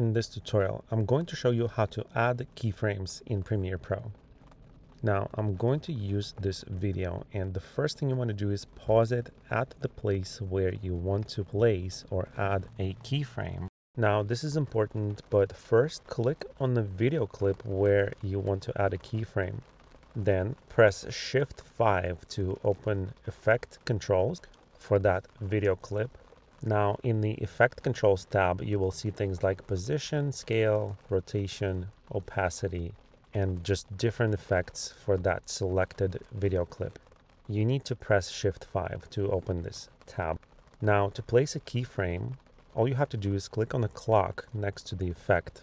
in this tutorial, I'm going to show you how to add keyframes in Premiere Pro. Now, I'm going to use this video and the first thing you want to do is pause it at the place where you want to place or add a keyframe. Now, this is important, but first click on the video clip where you want to add a keyframe. Then press Shift 5 to open Effect Controls for that video clip now in the Effect Controls tab, you will see things like position, scale, rotation, opacity, and just different effects for that selected video clip. You need to press Shift 5 to open this tab. Now to place a keyframe, all you have to do is click on the clock next to the effect.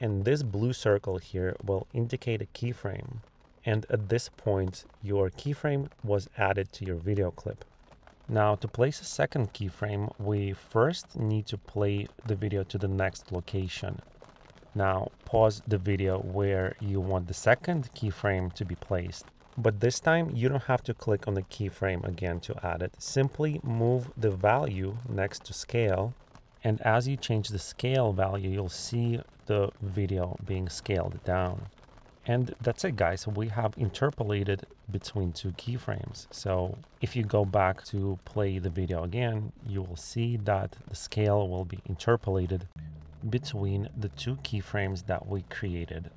And this blue circle here will indicate a keyframe. And at this point, your keyframe was added to your video clip. Now to place a second keyframe, we first need to play the video to the next location. Now pause the video where you want the second keyframe to be placed. But this time you don't have to click on the keyframe again to add it. Simply move the value next to scale. And as you change the scale value, you'll see the video being scaled down. And that's it guys, we have interpolated between two keyframes. So if you go back to play the video again, you will see that the scale will be interpolated between the two keyframes that we created